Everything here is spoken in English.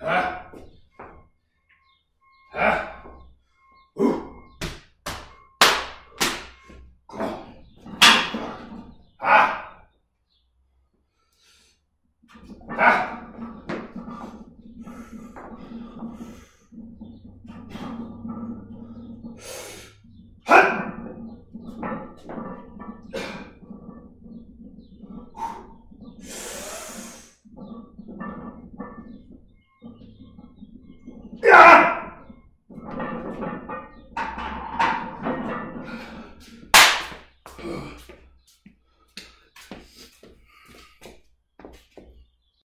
Huh? Ah! Yeah!